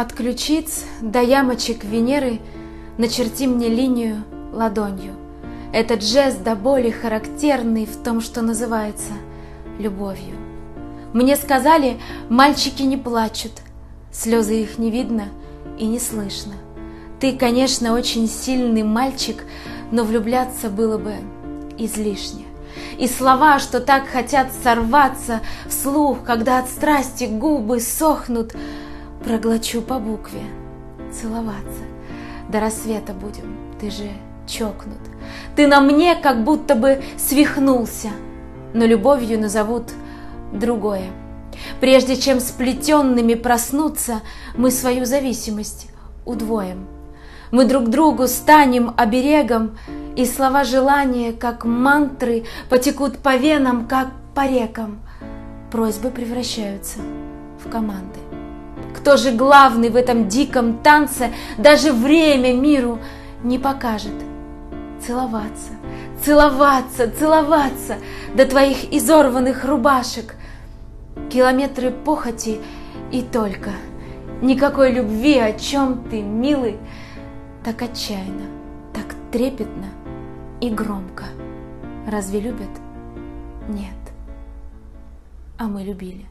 От ключиц до ямочек Венеры начерти мне линию ладонью. Этот жест до боли характерный в том, что называется любовью. Мне сказали, мальчики не плачут, слезы их не видно и не слышно. Ты, конечно, очень сильный мальчик, но влюбляться было бы излишне. И слова, что так хотят сорваться вслух, когда от страсти губы сохнут, проглочу по букве. Целоваться. До рассвета будем, ты же чокнут. Ты на мне как будто бы свихнулся, но любовью назовут другое. Прежде чем сплетенными проснуться, мы свою зависимость удвоим. Мы друг другу станем оберегом, и слова желания, как мантры, потекут по венам, как по рекам. Просьбы превращаются в команды. Кто же главный в этом диком танце, даже время миру не покажет. Целоваться, целоваться, целоваться до твоих изорванных рубашек. Километры похоти и только. Никакой любви, о чем ты, милый, так отчаянно, так трепетно и громко. Разве любят? Нет. А мы любили.